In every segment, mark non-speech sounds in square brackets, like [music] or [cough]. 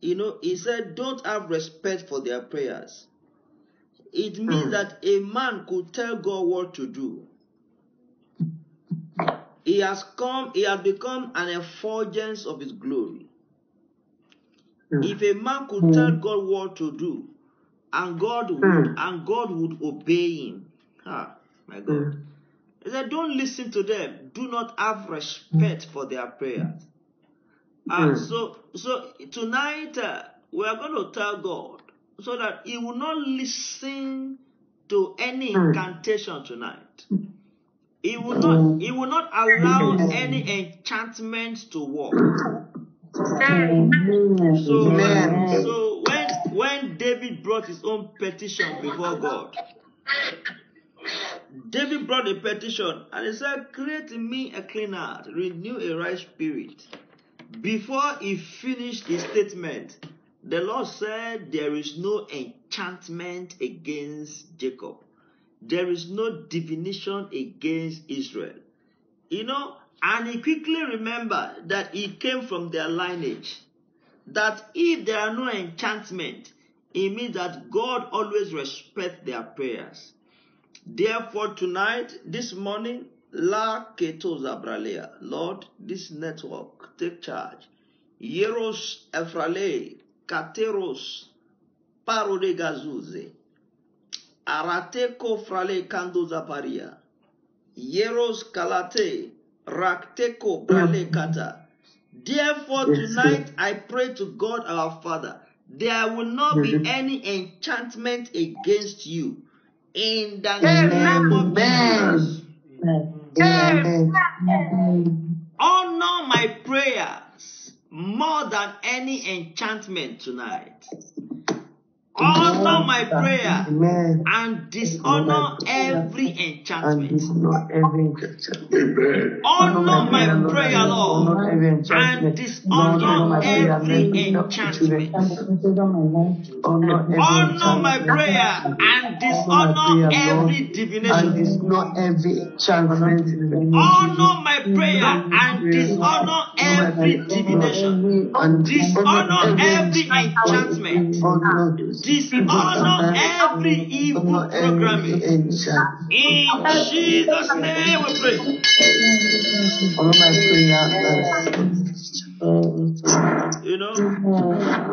you know, he said, don't have respect for their prayers. It means mm. that a man could tell God what to do. He has come, he has become an effulgence of his glory. Mm. If a man could mm. tell God what to do, and God would mm. and God would obey him. Ah, my God. He said, Don't listen to them. Do not have respect for their prayers. And so so tonight uh, we are going to tell God so that He will not listen to any hmm. incantation tonight. He will not hmm. he will not allow any enchantment to work. So, so when when David brought his own petition before God, David brought a petition and he said, Create in me a clean heart, renew a right spirit. Before he finished his statement, the Lord said, There is no enchantment against Jacob, there is no divination against Israel. You know, and he quickly remembered that he came from their lineage. That if there are no enchantment, it means that God always respects their prayers. Therefore, tonight, this morning, La Keto Zabralea, Lord, this network, take charge. Yeros Efrale, Kateros, Parode Gazuze, Arateko Frale Kando Zaparia, Yeros Kalate, Rakteko Brale Kata. Therefore, tonight I pray to God our Father, there will not be any enchantment against you. In the name of Jesus. Honor my prayers more than any enchantment tonight. Honor my prayer Amen. and dishonor every enchantment. Honor my prayer, Lord, and dishonor every enchantment. Honor my prayer and dishonor every divination. Honor my prayer and dishonor every divination. Dishonor every enchantment dishonor every evil programming. In Jesus' name we pray. You know,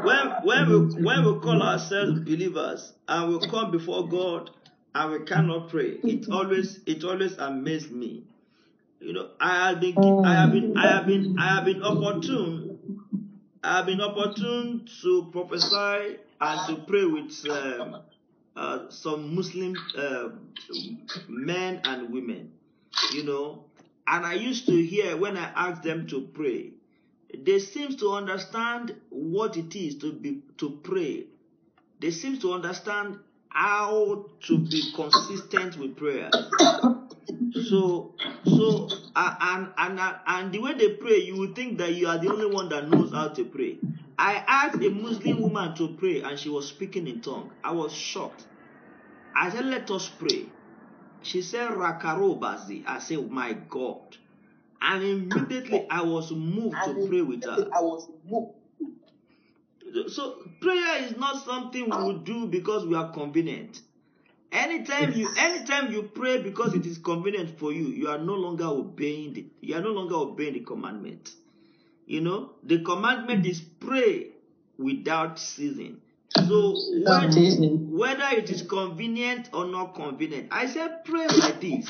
when when we when we call ourselves believers and we come before God and we cannot pray, it always it always amazes me. You know, I have been I have been I have been I have been opportune I have been opportune to prophesy and to pray with um, uh, some Muslim uh, men and women, you know. And I used to hear when I asked them to pray, they seem to understand what it is to be to pray. They seem to understand how to be consistent with prayer. So, so, uh, and and uh, and the way they pray, you would think that you are the only one that knows how to pray. I asked a Muslim woman to pray and she was speaking in tongue. I was shocked. I said, let us pray. She said, Rakarobazi. I said, my God. And immediately I was moved to pray with her. I was moved. So prayer is not something we do because we are convenient. Anytime you anytime you pray because it is convenient for you, you are no longer obeying the you are no longer obeying the commandment. You know, the commandment is pray without ceasing. So whether it is convenient or not convenient, I said pray like this.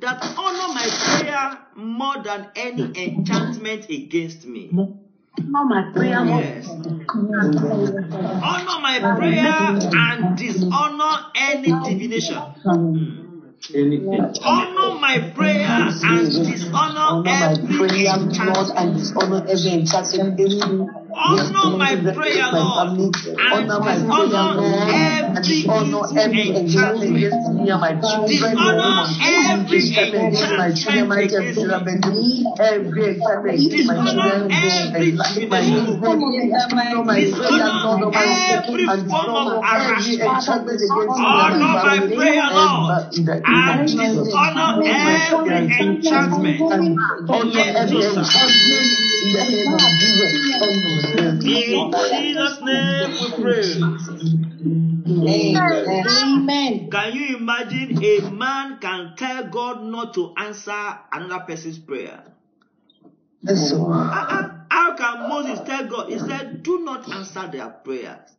That honor my prayer more than any enchantment against me. Honor my prayer. Yes. Honor my prayer and dishonor any divination. Mm. Honor my prayer and dishonor every enchantment. And dishonor every enchantment. Honor my prayer, Lord, and dishonor every enchantment. Dishonor every enchantment Every Dishonor every divination. Dishonor every form of harassment. Honor my prayer, Lord, and dishonor every enchantment. Yes, In the name of Jesus. In Jesus' name we pray. Amen. Can you imagine a man can tell God not to answer another person's prayer? How, how- how can Moses tell God? He said, "Do not answer their prayers,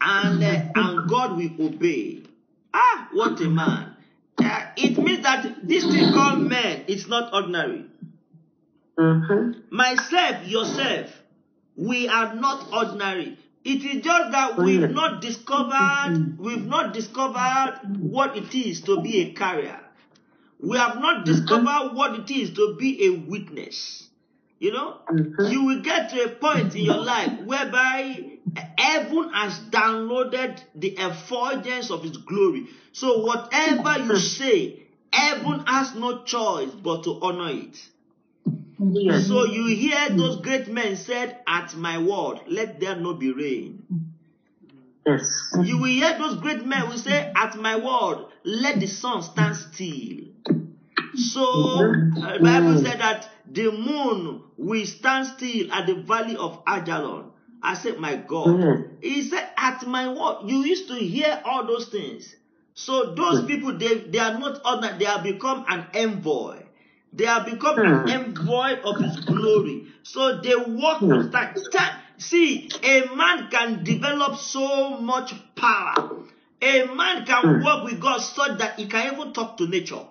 and uh, and God will obey." Ah, what a man! Uh, it means that this thing called man is not ordinary. Mhm. Myself, yourself, we are not ordinary. It is just that we've not discovered, mm-hmm. we've not discovered what it is to be a carrier. We have not mm-hmm. discovered what it is to be a witness. You know, mm-hmm. you will get to a point in your life whereby heaven has downloaded the effulgence of His glory. So whatever you say, heaven has no choice but to honor it. Yes. So you hear those great men said, At my word, let there not be rain. Yes. You will hear those great men will say, At my word, let the sun stand still. So uh, the Bible said that the moon will stand still at the valley of Ajalon. I said, My God. Mhm. He said, At my word. You used to hear all those things. So those people, they, they are not ordinary, they have become an envoy. They have become an Hmm. envoy of his glory. So they walk with time. Time- See, a man can develop so much power. A man can Hmm. work with God so that he can even talk to nature.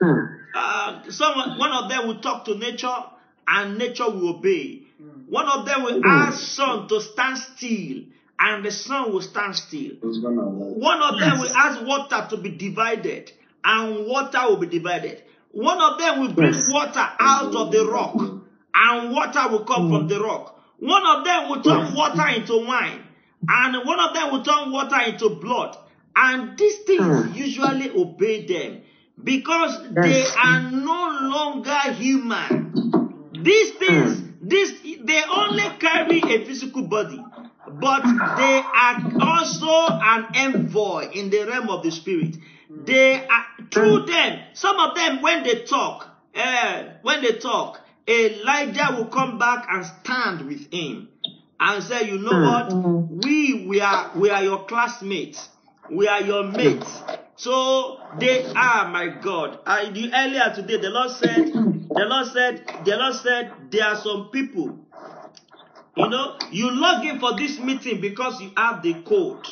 Hmm. Uh, someone, one of them will talk to nature and nature will obey. One of them will ask sun to stand still and the sun will stand still. One of them will ask water to be divided and water will be divided. One of them will bring Yes. water out of the rock and water will come from the rock. One of them will turn water into wine and one of them will turn water into blood. And these things Hmm. usually obey them because they are no longer human. These things, this they only carry a physical body, but they are also an envoy in the realm of the spirit. They are through mm. them. Some of them, when they talk, eh, when they talk, Elijah will come back and stand with him and say, "You know mm. what? Mm. We we are we are your classmates. We are your mates." So they are my God. I the earlier today, the Lord said, the Lord said, the Lord said, there are some people. You know, you log in for this meeting because you have the code.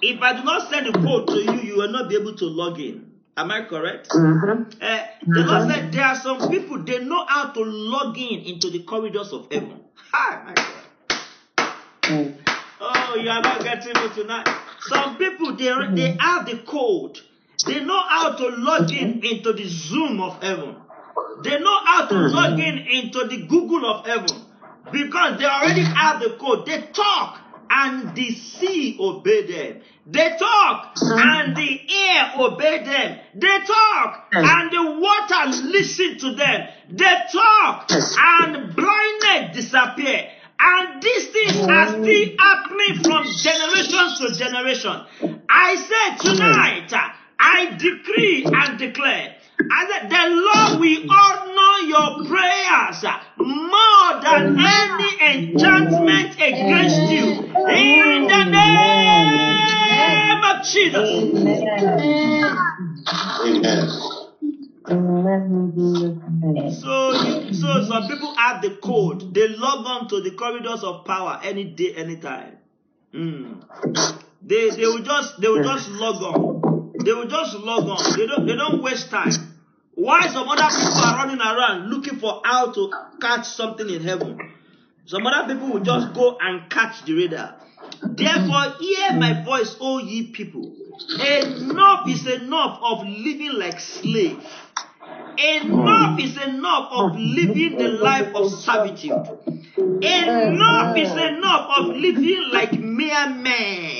If I do not send the code to you, you will not be able to log in. Am I correct? Mhm. Eh, the Lord said there are some people they know how to log in into the corridors of heaven. Hi, my God. Oh, you are not getting me tonight. Some people they they have the code. They know how to log in into the Zoom of heaven. They know how to log in into the Google of heaven because they already have the code. They talk and the sea obey them. They talk and the air obey them. They talk and the water listen to them. They talk and blindness disappear. And these things are still happening from generation to generation. I said tonight, I decree and declare and that the Lord will honor your prayers more than any enchantment against you. In the name of Jesus. So, you, so some people have the code. They log on to the corridors of power any day, anytime. Mm. They they will just they will just log on. They will just log on. They don't they don't waste time. Why some other people are running around looking for how to catch something in heaven? Some other people will just go and catch the radar. Therefore, hear my voice, O ye people. Enough is enough of living like slaves. Enough is enough of living the life of servitude. Enough is enough of living like mere men.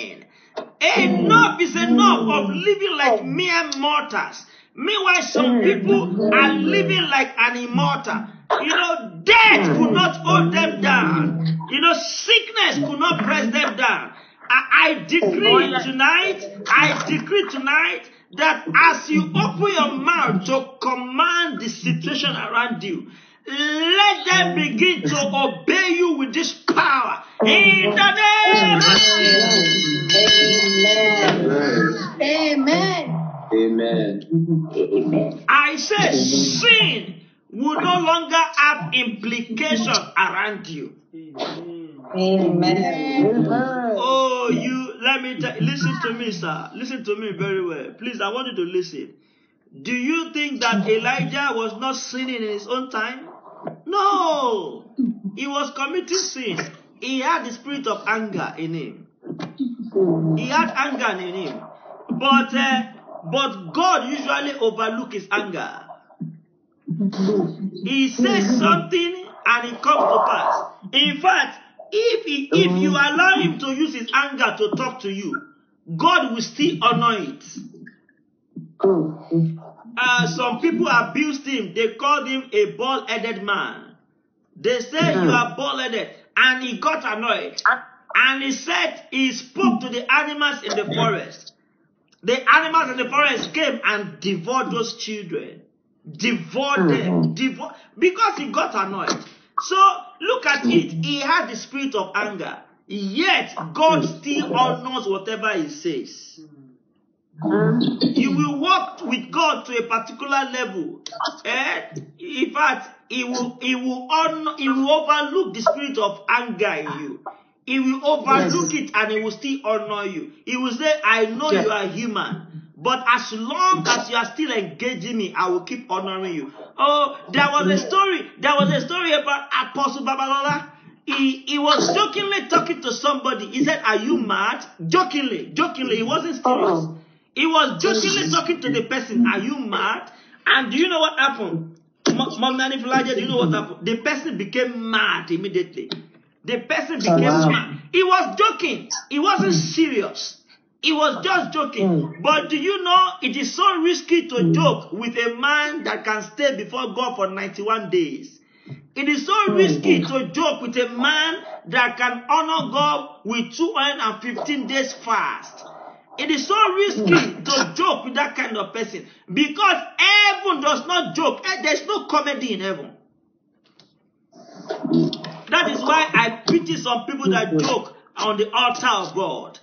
Enough is enough of living like oh. mere mortals. Meanwhile, some mm. people are living like an immortal. You know, death could mm. not hold them down. You know, sickness could not press them down. I, I decree tonight, I decree tonight that as you open your mouth to command the situation around you, let them begin to obey you with this power. In the name of mm. Amen. Amen. Amen. Amen. I say sin will no longer have implication around you. Amen. Oh, you let me tell, listen to me, sir. Listen to me very well. Please, I want you to listen. Do you think that Elijah was not sinning in his own time? No, he was committing sin. He had the spirit of anger in him. He had anger in him, but uh, but God usually overlook his anger. He says something and it comes to pass. In fact, if he, if you allow him to use his anger to talk to you, God will still honor it. Uh, some people abused him. They called him a bald-headed man. They said you are bald-headed, and he got annoyed. And he said he spoke to the animals in the forest. The animals in the forest came and devoured those children. Devoured them. Mm-hmm. Devour because he got annoyed. So look at it. Mm-hmm. He had the spirit of anger. Yet God mm-hmm. still honors whatever he says. You will walk with God to a particular level. Eh? In fact, he will he will honor, he will overlook the spirit of anger in you. He will overlook it and he will still honor you. He will say, I know you are human. But as long as you are still engaging me, I will keep honoring you. Oh, there was a story. There was a story about Apostle Babalola. He, he was jokingly talking to somebody. He said, Are you mad? Jokingly, jokingly. He wasn't serious. Oh. He was jokingly talking to the person, Are you mad? And do you know what happened? Mom Flaja, do you know what happened? The person became mad immediately. The person oh, became wow. mad. He was joking. He wasn't hmm. serious. He was just joking. Hmm. But do you know it is so risky to hmm. joke with a man that can stay before God for 91 days? It is so risky to joke with a man that can honor God with 215 days fast. It is so risky to joke with that kind of person because heaven does not joke. Eh, There's no comedy in heaven. That is why I pity some people that joke on the altar of God.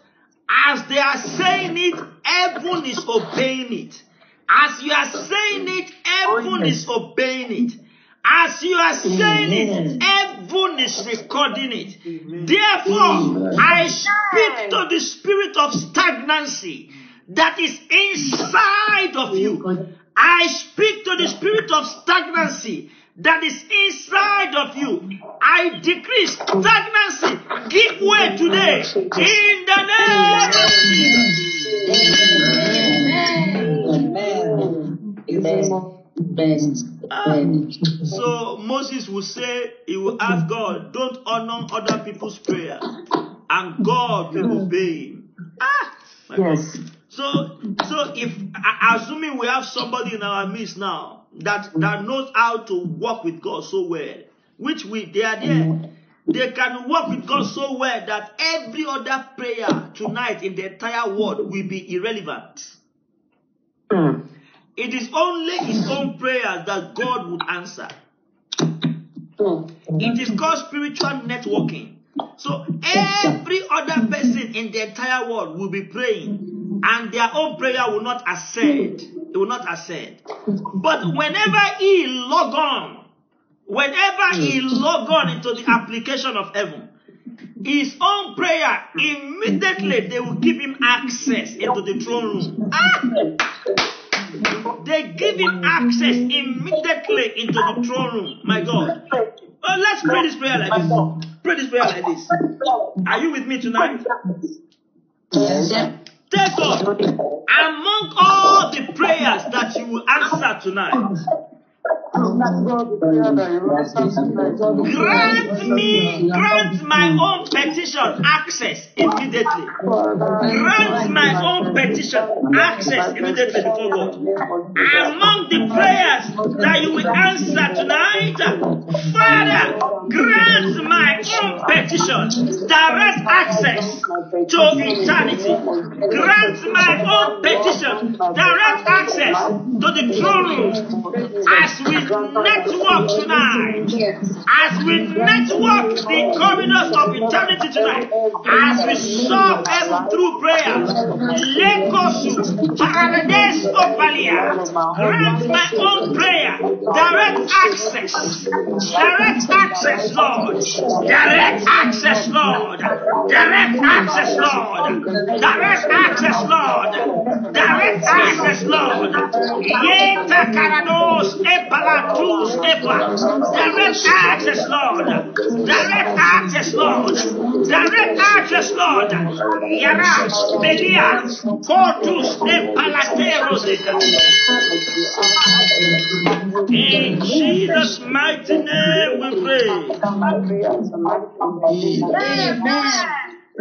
As they are saying it, heaven is obeying it. As you are saying it, heaven is obeying it. As you are saying it, heaven is recording it. Therefore, I speak to the spirit of stagnancy that is inside of you. I speak to the spirit of stagnancy that is inside of you. I decree stagnancy. Give way today in the name of Jesus. So Moses will say, he will ask God, don't honor other people's prayer. And God will obey him. Ah, God. Yes. So, so if assuming we have somebody in our midst now that that knows how to walk with God so well, which we they are there, they can walk with God so well that every other prayer tonight in the entire world will be irrelevant. Mm. It is only His own prayers that God would answer. It is called spiritual networking. So every other person in the entire world will be praying, and their own prayer will not ascend. It will not ascend. But whenever he log on, whenever he log on into the application of heaven, his own prayer immediately they will give him access into the throne room. Ah! They give him access immediately into the throne room. My God. Oh, let's pray this prayer like this. Pray this prayer like this. Are you with me tonight? Tell God, among all the prayers that you will answer tonight, grant me, grant my own petition access immediately. Grant my own petition access immediately before God. Among the prayers that you will answer tonight, Father, grant my own petition direct access to eternity. Grant my own petition direct access to the throne room as we network tonight. As we network the corridors of eternity tonight. As we serve heaven through prayer. Lekosu, Paradise Opalia. Grant my own prayer direct access. Direct access, Lord. Direct access, Lord. Direct access, Lord. Direct access, Lord. Direct access, Lord. Yeta karados epalatus epa. Direct access, Lord. Direct access, Lord. Direct access, Lord. Yara, Melia, Cortus epalateros. In Jesus' mighty name we pray.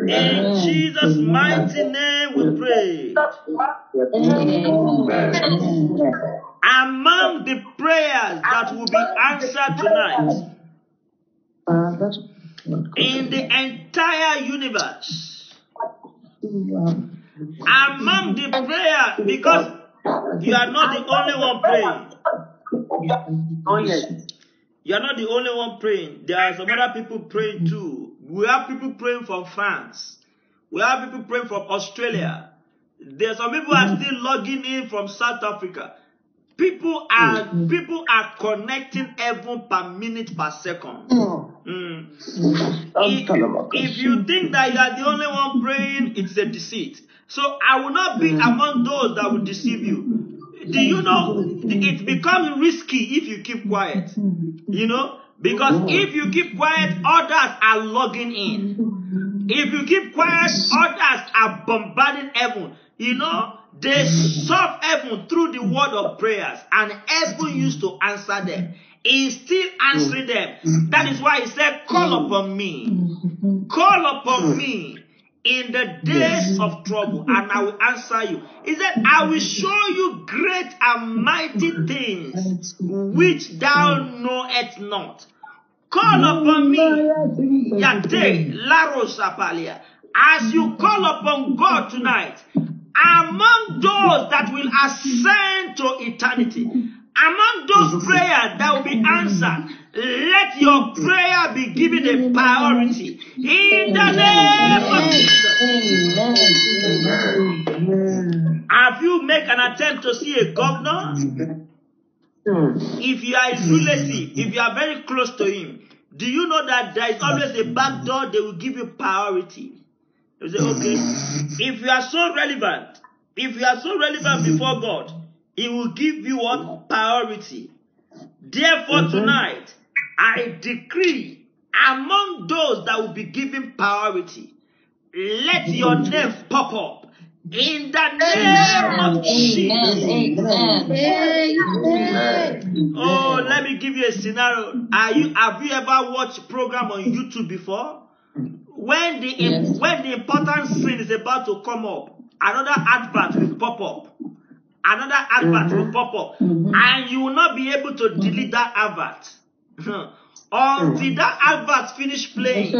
In Jesus' mighty name we pray. Among the prayers that will be answered tonight in the entire universe, among the prayer, because you are not the only one praying. Oh, yes. You are not the only one praying. There are some other people praying too. We have people praying from France. We have people praying from Australia. There are some people are still logging in from South Africa. People are people are connecting every per minute per second. Mm. mm. If, if you think that you are the only one praying, it's a deceit. So I will not be among those that will deceive you. Do you know it becomes risky if you keep quiet? You know, because if you keep quiet, others are logging in. If you keep quiet, others are bombarding heaven. You know, they serve heaven through the word of prayers, and heaven used to answer them. He still answering them. That is why he said, Call upon me. Call upon me in the days of trouble, and I will answer you. He said, I will show you great and mighty things which thou knowest not. Call upon me, Yate, Laros Apalia. As you call upon God tonight, among those that will ascend to eternity, among those prayers that will be answered, let your prayer be given a priority in the name of Jesus. Have you make an attempt to see a governor? If you are his relative, if you are very close to him, do you know that there is always a back door they will give you priority? They say, okay, if you are so relevant, if you are so relevant before God, He will give you what priority. Therefore, tonight, I decree among those that will be given priority, let your name pop up in the name of Jesus. Oh, let me give you a scenario. Are you have you ever watched program on YouTube before? When the Yes. when the important scene is about to come up, another advert will pop up. Another advert will pop up, and you will not be able to delete that advert [laughs] until hmm. that advert finish playing.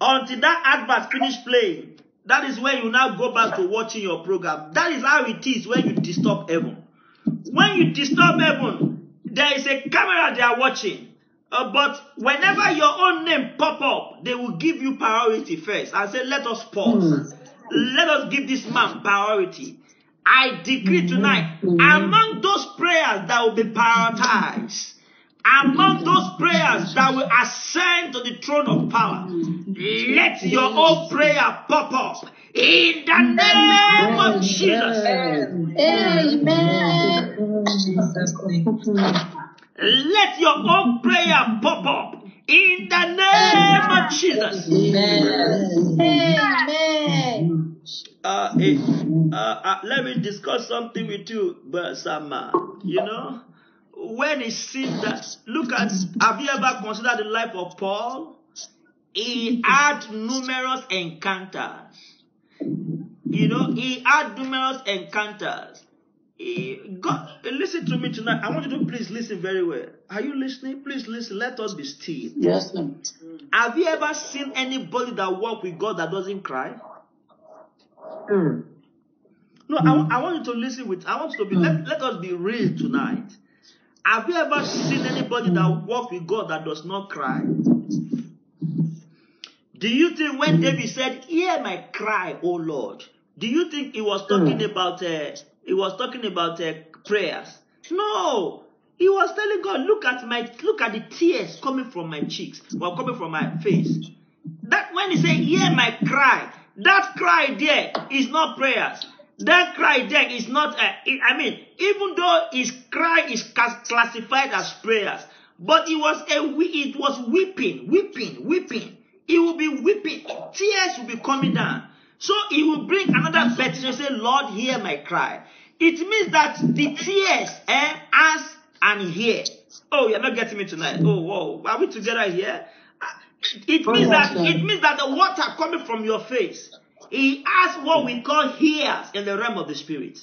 Until that advert finish playing, that is when you now go back to watching your program. That is how it is when you disturb heaven. When you disturb heaven, there is a camera they are watching. Uh, but whenever your own name pop up, they will give you priority first and say, "Let us pause. Let us give this man priority." I decree tonight, among those prayers that will be prioritized, among those prayers that will ascend to the throne of power, let your own prayer pop up in the name of Jesus. Amen. Let your own prayer pop up in the name of Jesus. Uh, eh, uh, uh, let me discuss something with you, but Sama. You know, when he sees that, look at, have you ever considered the life of Paul? He had numerous encounters. You know, he had numerous encounters. Eh, God, listen to me tonight. I want you to please listen very well. Are you listening? Please listen. Let us be still. Yes, sir. Have you ever seen anybody that walk with God that doesn't cry? Mm. No, I, I want you to listen with. I want you to be. Let, let us be real tonight. Have you ever seen anybody that walk with God that does not cry? Do you think when David said, "Hear my cry, O Lord," do you think he was talking about? Uh, he was talking about uh, prayers. No, he was telling God, "Look at my, look at the tears coming from my cheeks, or coming from my face." That when he said, "Hear my cry," that cry there is not prayers. That cry there is not. Uh, I mean, even though his cry is classified as prayers, but it was a it was weeping, weeping, weeping. He will be weeping. Tears will be coming down. So he will bring another petition. Say, Lord, hear my cry. It means that the tears eh, ask and hear. Oh, you're not getting me tonight. Oh, whoa, are we together here? Ah, It means that it means that the water coming from your face. He has what we call hears in the realm of the spirit.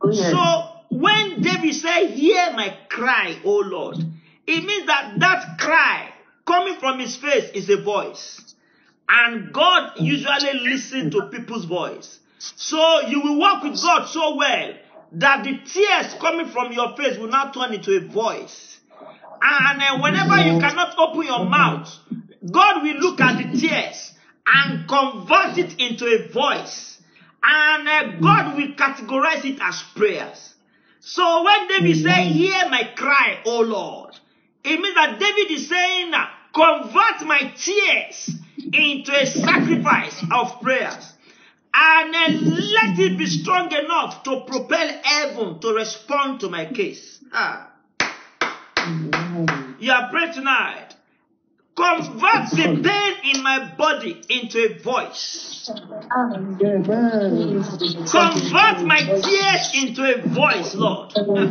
Oh, yes. So when David said, Hear my cry, O Lord, it means that that cry coming from his face is a voice. And God usually listens to people's voice. So you will walk with God so well that the tears coming from your face will now turn into a voice. And uh, whenever you cannot open your mouth, God will look at the tears and convert it into a voice. And uh, God will categorize it as prayers. So when David say, hear my cry, O Lord, it means that David is saying, convert my tears into a sacrifice of prayers. And uh, let it be strong enough to propel heaven to respond to my case. Ah. You are praying tonight. Convert the pain in my body into a voice. Convert my tears into a voice, Lord. Convert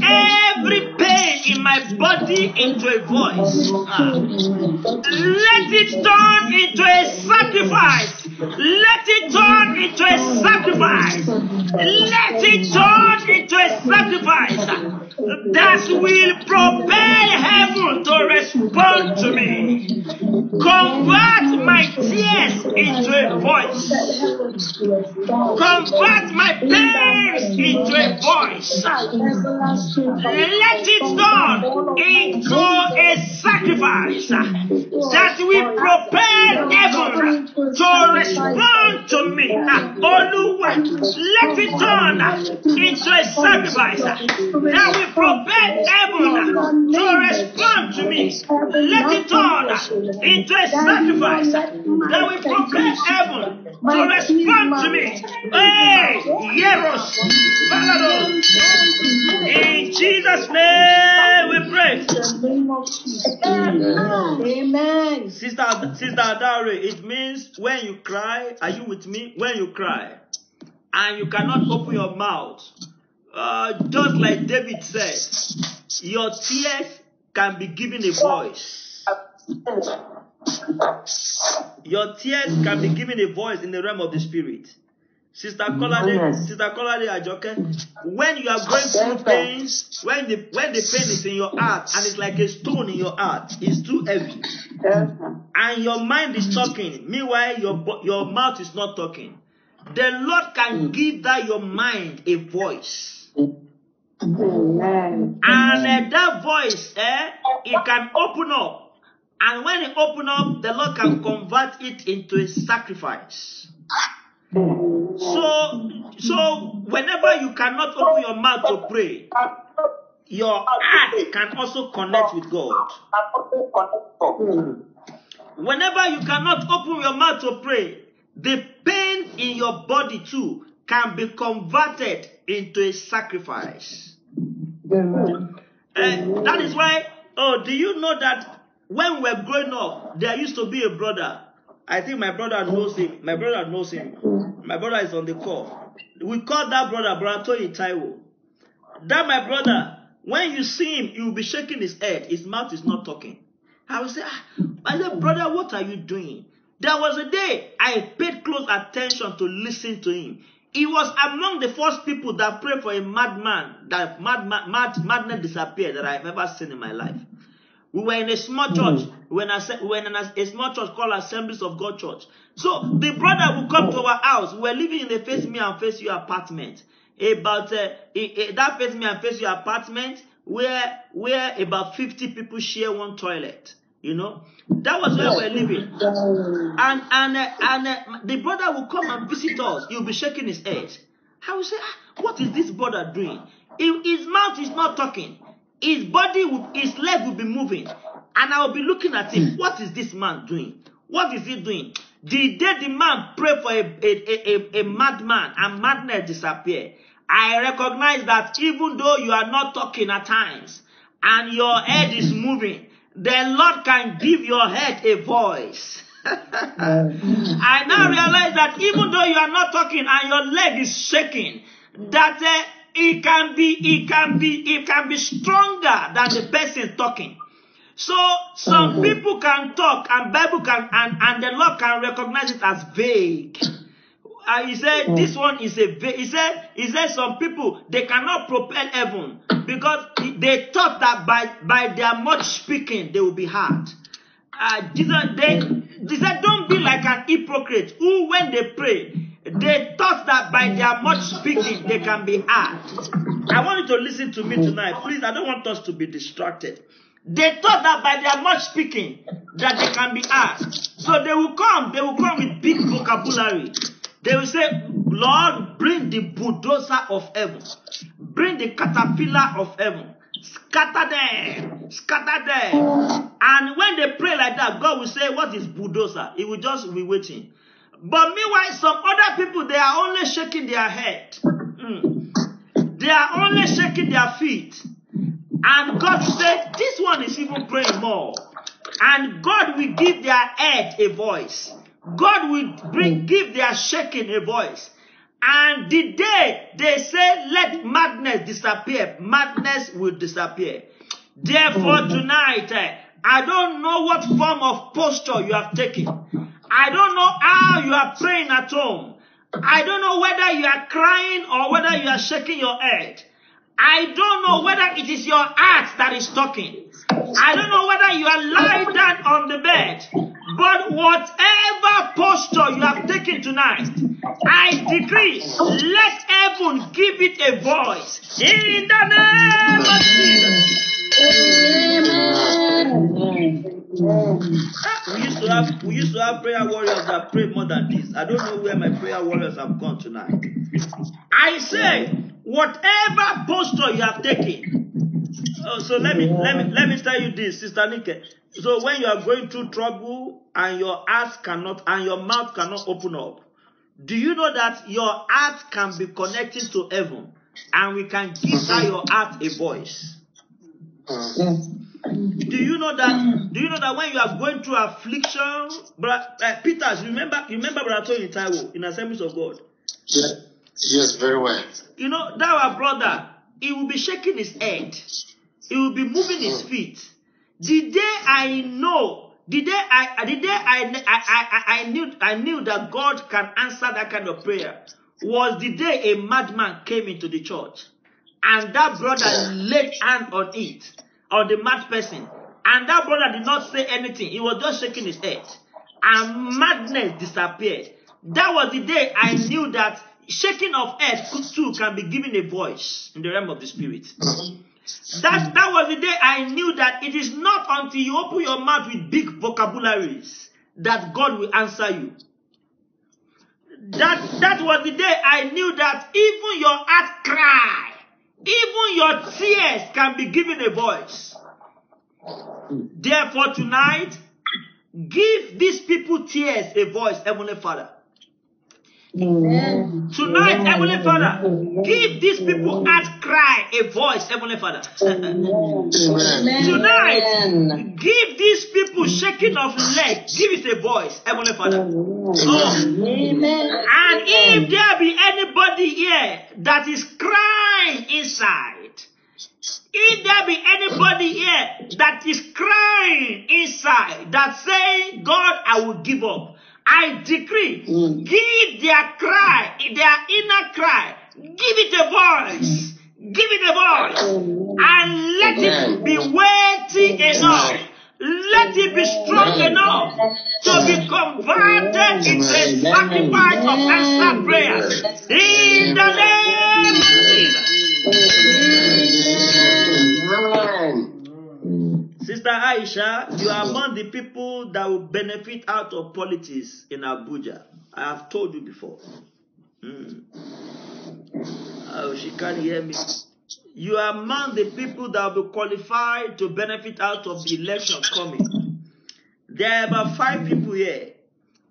every pain in my body into a voice. Ah. Let it turn into a sacrifice. Let it turn into a sacrifice. Let it turn into a sacrifice that will propel heaven to respond to me. Convert my tears into a voice. Convert my pains into a voice. Let it turn into a sacrifice that will propel heaven to respond to me. Oluwa, let it turn into a sacrifice that will propel heaven to respond to me. Let it turn into a sacrifice that will propel heaven to respond to me. Hey, Yeros, Valados. In Jesus' name we pray. Amen. Sister, Sister Adare, it means when you cry, are you with me? When you cry and you cannot open your mouth, uh, just like David said, your tears can be given a voice. Your tears can be given a voice in the realm of the spirit. Sister Kolade, Yes. Sister Kolade Ajoke, when you are going through pains, when the when the pain is in your heart and it's like a stone in your heart, it's too heavy. And your mind is talking. Meanwhile your your mouth is not talking. The lord can give that your mind a voice. Amen. and uh, that voice eh, it can open up. And when it open up the lord can convert it into a sacrifice so so whenever you cannot open your mouth to pray your heart can also connect with god Whenever you cannot open your mouth to pray, the pain in your body too can be converted into a sacrifice. And that is why, oh, do you know that when we're growing up, there used to be a brother. I think my brother knows him. My brother knows him. My brother is on the call. We call that brother Brother Toyi Taiwo. That my brother, when you see him, he will be shaking his head. His mouth is not talking. I will say, ah, I said, brother, what are you doing? There was a day I paid close attention to listen to him. He was among the first people that prayed for a madman, that mad, mad, mad, madness disappeared that I've ever seen in my life. We were in a small church. when I said were in a, a small church called Assemblies of God Church. So the brother would come to our house. We were living in the Face Me and Face You apartment. About uh, that Face Me and Face You apartment where where about 50 people share one toilet. You know, that was where we were living. And and uh, and uh, the brother will come and visit us. He'll be shaking his head. I will say, ah, what is this brother doing? He- His mouth is not talking. His body, will, his leg will be moving, and I will be looking at him. What is this man doing? What is he doing? The day the man pray for a, a, a, a madman and madness disappear, I recognize that even though you are not talking at times and your head is moving, the Lord can give your head a voice. [laughs] I now realize that even though you are not talking and your leg is shaking, that uh, it can be, it can be, it can be stronger than the person talking. So some people can talk and Bible can and, and the Lord can recognize it as vague. Uh, he said this one is a va- he said he said some people they cannot propel heaven because they thought that by by their much speaking they will be heard. Uh, Jesus, they, they said, don't be like an hypocrite who, when they pray, they thought that by their much speaking they can be heard. I want you to listen to me tonight, please. I don't want us to be distracted. They thought that by their much speaking that they can be heard. So they will come, they will come with big vocabulary. They will say, Lord, bring the bulldozer of heaven, bring the caterpillar of heaven, scatter them, scatter them. And when they pray like that, God will say, What is bulldozer? He will just be waiting. But meanwhile, some other people, they are only shaking their head. Mm. They are only shaking their feet. And God say, This one is even praying more. And God will give their head a voice. God will bring give their shaking a voice. And the day they say, Let madness disappear, madness will disappear. Therefore, tonight, eh, I don't know what form of posture you have taken. I don't know how you are praying at home. I don't know whether you are crying or whether you are shaking your head. I don't know whether it is your heart that is talking. I don't know whether you are lying down on the bed. But whatever posture you have taken tonight, I decree, let heaven give it a voice. In the name of Jesus. Mm. We used to have we used to have prayer warriors that prayed more than this. I don't know where my prayer warriors have gone tonight. I say, whatever posture you have taken. Oh, so let me let me let me tell you this, Sister Nike. So when you are going through trouble and your heart cannot and your mouth cannot open up, do you know that your heart can be connected to heaven and we can give that your heart a voice? Do you know that? Do you know that when you are going through affliction, but uh, Peters, remember, remember, brother Tony Taiwo in Assemblies of God. Yes, yes, very well. You know that our brother, he will be shaking his head, he will be moving his feet. The day I know, the day I, the day I, I, I, I knew, I knew that God can answer that kind of prayer was the day a madman came into the church, and that brother laid hand on it, on the mad person, and that brother did not say anything. He was just shaking his head, and madness disappeared. That was the day I knew that shaking of head could too can be given a voice in the realm of the spirit. That, that was the day I knew that it is not until you open your mouth with big vocabularies that God will answer you. That, that was the day I knew that even your heart cry, even your tears can be given a voice. Therefore tonight, give these people tears a voice, Heavenly Father. Tonight, Heavenly Father, give these people heart cry a voice, Heavenly Father. Tonight, give these people shaking of leg, give it a voice, Heavenly Father. Oh, and if there be anybody here that is crying inside, if there be anybody here that is crying inside, that saying, God, I will give up. I decree, Mm. give their cry, their inner cry, give it a voice, give it a voice, and let it be weighty enough. Let it be strong enough to be converted into a sacrifice of answered prayers. In the name of Jesus. Sister Aisha, you are among the people that will benefit out of politics in Abuja. I have told you before. Mm. Oh, she can't hear me. You are among the people that will be qualified to benefit out of the election coming. There are about five people here.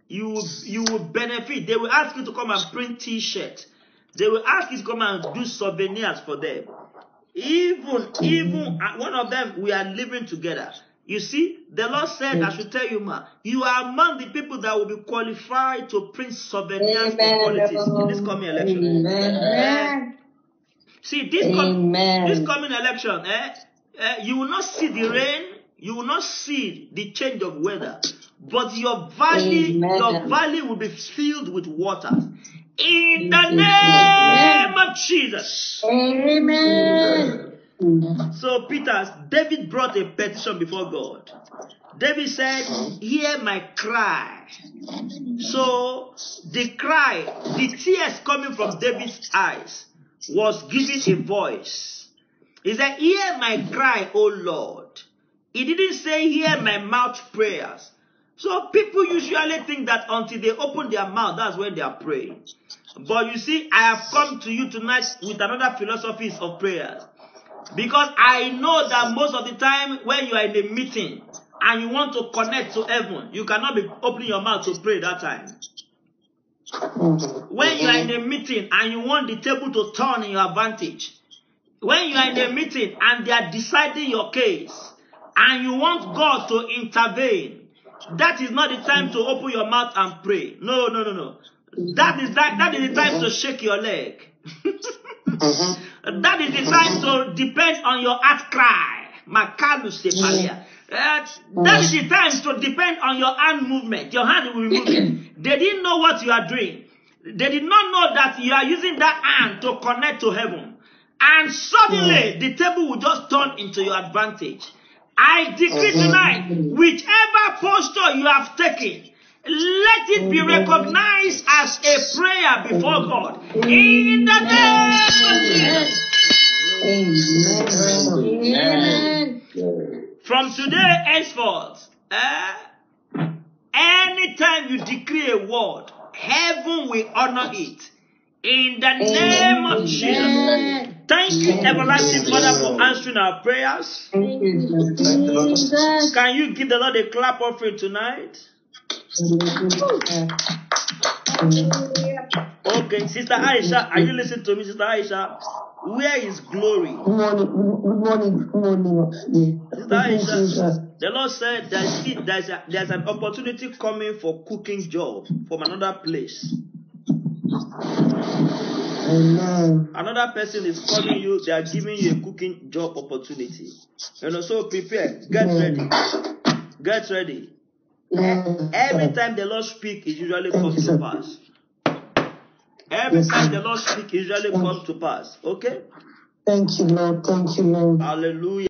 You will, you will benefit. They will ask you to come and print T-shirt. They will ask you to come and do souvenirs for them. Even, even uh, one of them, we are living together. You see, the Lord said, I should tell you, ma, you are among the people that will be qualified to print souvenirs for politics in this coming election. Amen. See, this, com- this coming election, eh, eh, you will not see the rain, you will not see the change of weather, but your valley, Amen. your valley will be filled with water. In the name of Jesus. Amen. So Peter, David brought a petition before God. David said, Hear my cry. So the cry, the tears coming from David's eyes, was giving a voice. He said, Hear my cry, O Lord. He didn't say, Hear my mouth prayers. So people usually think that until they open their mouth, that's when they are praying. But you see, I have come to you tonight with another philosophy of prayers. Because I know that most of the time when you are in a meeting and you want to connect to heaven, you cannot be opening your mouth to pray that time. When you are in a meeting and you want the table to turn in your advantage, when you are in a meeting and they are deciding your case and you want God to intervene, that is not the time to open your mouth and pray. No, no, no, no. That is that, that is the time to shake your leg. Mm-hmm. That is the time to depend on your heart cry. Makalu sepalia. Uh, that is the time to depend on your hand movement. Your hand will be moving. [clears throat] They didn't know what you are doing. They did not know that you are using that hand to connect to heaven. And suddenly mm. the table will just turn into your advantage. I decree mm-hmm. tonight, whichever posture you have taken, let it be mm-hmm. recognized as a prayer before mm-hmm. God. In the name of Jesus. Amen. Amen. From today henceforth, eh, anytime you decree a word, heaven will honor it. In the name of Jesus. Thank you, everlasting Father, for answering our prayers. Can you give the Lord a clap offering tonight? Okay, Sister Aisha, are you listening to me, Sister Aisha? Where is glory? Good morning, good morning, good morning. Sister. Aisha, the Lord said there's, there's, a, there's an opportunity coming for cooking job from another place. Amen. Another person is calling you, they are giving you a cooking job opportunity. You know, so prepare, get ready, get ready. Every time the Lord speak, it usually comes to pass. Every time the Lord speak, it usually comes to pass. Okay? Thank you, Lord. Thank you, Lord. Hallelujah.